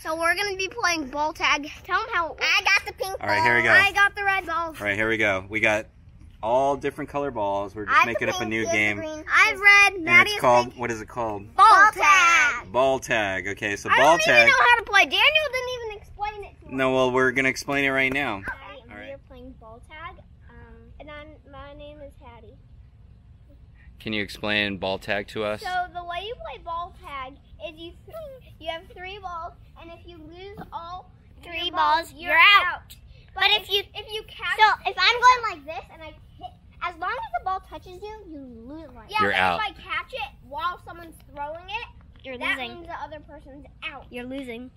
So we're gonna be playing ball tag. Tell them how. I got the pink All right, here we go. I got the red ball. All right, here we go. We got all different color balls. We're just making up a new he has the game. green. I've red. And it's called, pink. what is it called? ball tag. Ball tag. Okay, so I ball don't tag. even know how to play. Daniel didn't even explain it to us. No, well, we're going to explain it right now. Okay, All right. We're playing ball tag. Um, and I'm, my name is Hattie. Can you explain ball tag to us? So the way you play ball tag is you you have three balls, and if you lose all three balls, you're, out. But, if, you if you catch, so if I'm going like this and I hit, as long as the ball touches you, you lose. Like yeah, You're out. if I catch it while someone's throwing it, You're that losing. means the other person's out. You're losing.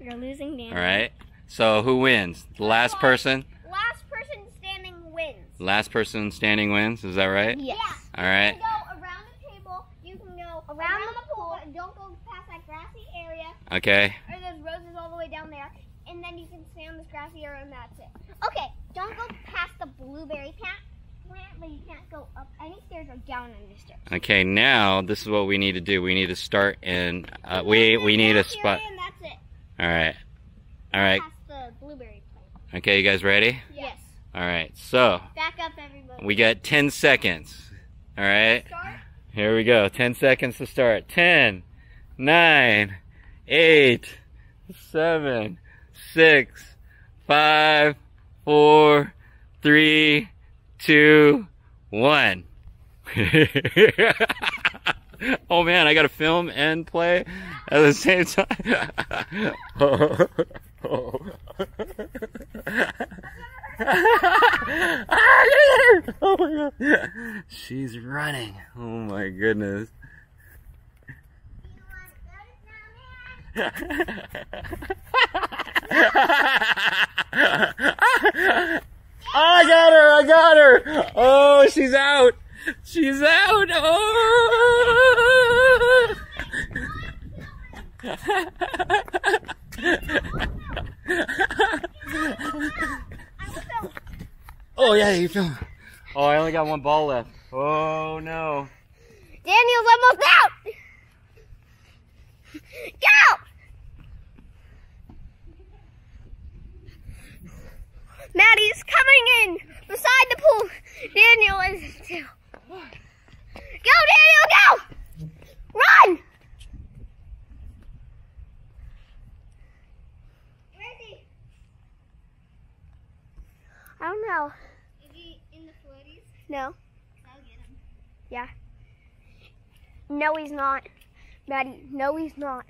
You're losing, Dan. All right. So who wins? The last person? Last person standing wins. Last person standing wins. Is that right? Yes. All You right. can go around the table. You can go around, the pool. and Don't go past that grassy area. Okay. or there's roses all the way down there, and then you can stay on this grassy area, and that's it. Okay, don't go past the blueberry plant, plant but you can't go up any stairs or down any stairs. Okay, now this is what we need to do. We need to start and uh, we, we need a spot. And that's it. All right. All right. Past the blueberry plant. Okay, you guys ready? Yes. All right. So Back up, everybody. we got 10 seconds. All right. Start. Here we go. 10 seconds to start. 10, 9, 8, 7, 6, 5, 4, 3, 2, 1. oh man, I got to film and play at the same time. oh my god. She's running. Oh my goodness. I got her! I got her! Oh, she's out! She's out! Oh! oh yeah, you film. Oh, I only got one ball left. Oh no. Daniel's almost out. Go! Mattie's coming in beside the pool. Daniel is too. Go, Daniel, go! Run! Where is he? I know. Is he in the floaties? No. I'll get him. Yeah. No, he's not. Mattie, no, he's not.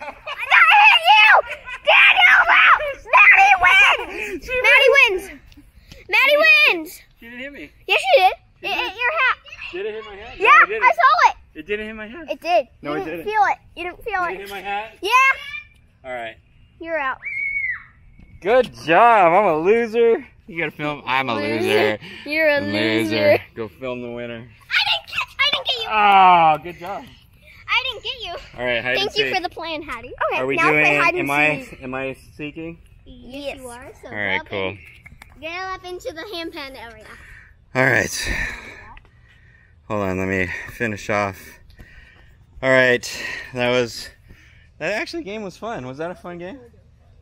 I got hit you! Daniel, out! Mattie wins! Mattie wins! Mattie wins! She didn't hit me. Yes, you did. It hit your hat. Did it hit my hat? Yeah, no, it didn't. I saw it. It didn't hit my hat. It did. No, you it didn't didn't. feel it. You didn't feel Did it it. hit my hat? Yeah, All right. you're out. Good job. I'm a loser. You gotta film. I'm a loser. You're a loser. Go film the winner. I didn't get. I didn't get you. Oh, good job. I didn't get you. All right, hide Thank and you seek. for the plan, Hattie. Okay, Are we now doing? play hide and Am I? seek. Am I seeking? Yes, you are. So All right, cool. and Get up into the handpan area. All right. Hold on, let me finish off. All right, that was. That actually game was fun. Was that a fun game?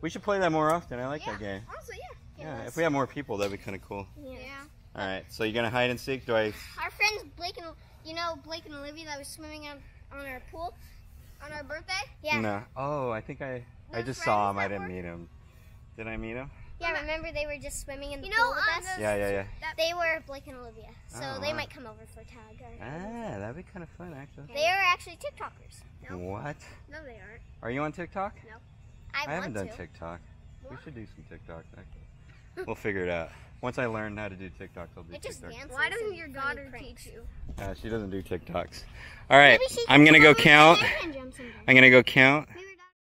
We should play that more often. I like that game. Also, yeah. Yeah, if we have more people, that'd be kind of cool. Yeah. All right, so you're gonna hide and seek? Do I? Our friends Blake and you know Blake and Olivia that was swimming on, on our pool on our birthday. Yeah. No. Oh, I think I. I just saw him. I didn't meet him. Did I meet him? Yeah. Remember they were just swimming in the You pool with um, us. Yeah, yeah, yeah. They were Blake and Olivia, so Oh, they wow. might come over for tag. Or, Ah, that'd be kind of fun, actually. They are actually TikTokers. No. What? No, they aren't. Are you on TikTok? I, I haven't want done to. TikTok. We should do some TikTok. Actually. we'll figure it out. Once I learn how to do TikTok, I'll do It just TikTok. dances. Why doesn't your daughter pranks. teach you? Uh, she doesn't do TikToks. All right, I'm gonna go count. there and jump sometime. I'm gonna go count. Maybe